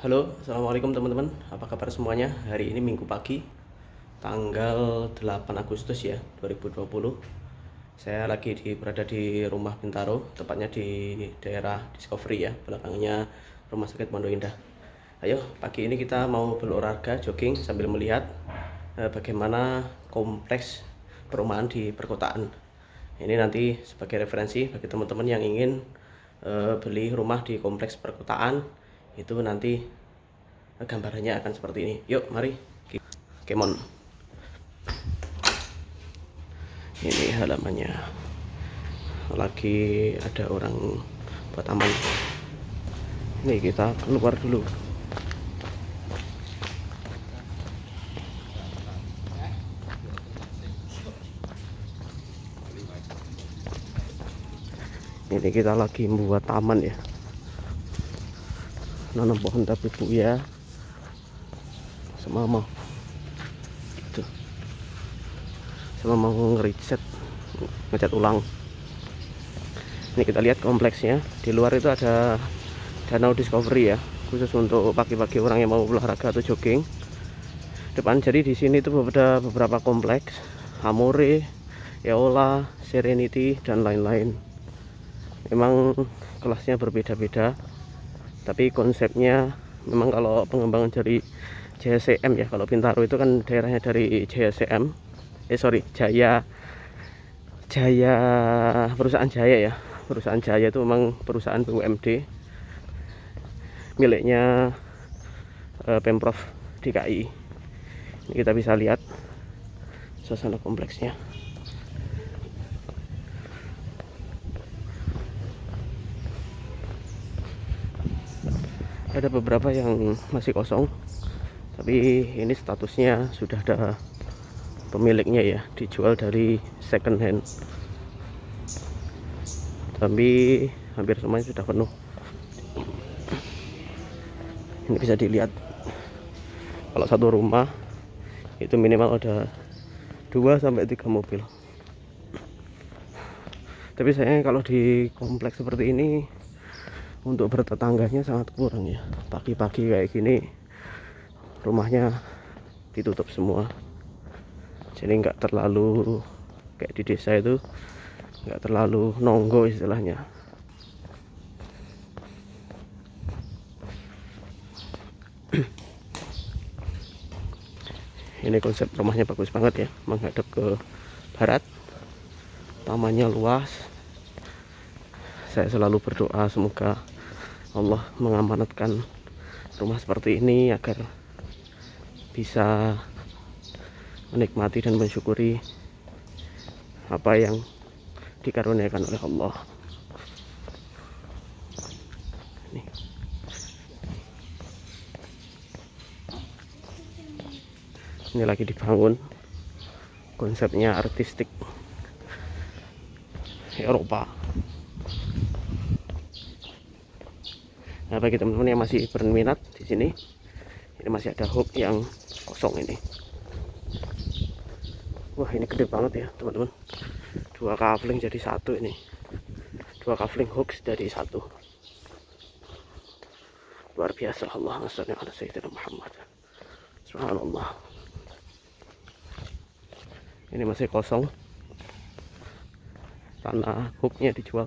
Halo, Assalamualaikum teman-teman. Apa kabar semuanya? Hari ini minggu pagi Tanggal 8 Agustus ya 2020 Saya lagi di, berada di rumah Bintaro Tepatnya di daerah Discovery ya Belakangnya Rumah Sakit Pondok Indah. Ayo, pagi ini kita mau berolahraga jogging sambil melihat eh, Bagaimana kompleks perumahan di perkotaan. Ini nanti sebagai referensi bagi teman-teman yang ingin eh, beli rumah di kompleks perkotaan itu nanti gambarannya akan seperti ini. Yuk mari. Kemon. Ini halamannya. Lagi ada orang buat taman ini kita keluar dulu. Ini kita lagi membuat taman ya nanam pohon tapi bu ya. Sama mau itu sama mau ngeriset ngecat ulang. Ini kita lihat kompleksnya. Di luar itu ada danau discovery ya. Khusus untuk pagi-pagi orang yang mau olahraga atau jogging. Depan jadi di sini itu ada beberapa kompleks. Amore, Eola, Serenity dan lain-lain. Memang kelasnya berbeda-beda tapi konsepnya memang kalau pengembangan dari JSCM ya kalau Bintaro itu kan daerahnya dari JSCM eh sorry Jaya Jaya perusahaan Jaya ya. Perusahaan Jaya itu memang perusahaan BUMD miliknya eh, Pemprov DKI ini kita bisa lihat suasana kompleksnya ada beberapa yang masih kosong tapi ini statusnya sudah ada pemiliknya ya dijual dari second hand. Tapi hampir semuanya sudah penuh. Ini bisa dilihat kalau satu rumah itu minimal ada 2 sampai 3 mobil. Tapi sayangnya kalau di kompleks seperti ini untuk bertetangganya sangat kurang ya. Pagi-pagi kayak gini rumahnya ditutup semua. Jadi nggak terlalu kayak di desa itu nggak terlalu nonggo istilahnya. Ini konsep rumahnya bagus banget ya menghadap ke barat. Tamannya luas. Saya selalu berdoa semoga Allah mengamanatkan rumah seperti ini agar bisa menikmati dan mensyukuri apa yang dikaruniakan oleh Allah ini. ini lagi dibangun konsepnya artistik Eropa Nah, bagi teman-teman yang masih berminat di sini, ini masih ada hook yang kosong ini. Wah, ini gede banget ya, teman-teman. Dua kafling jadi satu ini. Dua kafling hooks jadi satu. Luar biasa Allah sholli ala sayyidina Muhammad. Subhanallah. Ini masih kosong. Tanah hooknya dijual.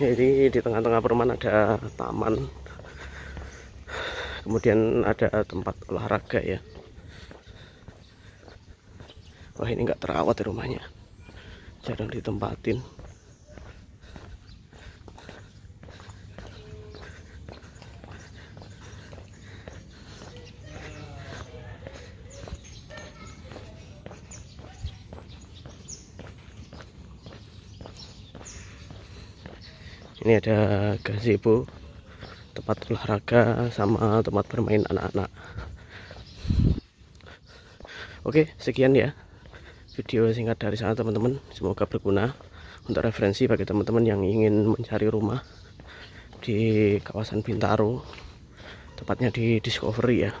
Jadi di tengah-tengah perumahan ada taman. Kemudian ada tempat olahraga ya. Wah ini enggak terawat di rumahnya. Jarang ditempatin ini ada gazebo tempat olahraga sama tempat bermain anak-anak. Oke sekian ya video singkat dari sana teman-teman. Semoga berguna untuk referensi bagi teman-teman yang ingin mencari rumah di kawasan Bintaro tepatnya di Discovery ya.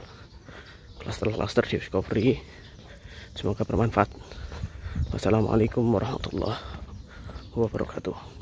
Cluster-cluster Discovery. Semoga bermanfaat. Wassalamualaikum warahmatullahi wabarakatuh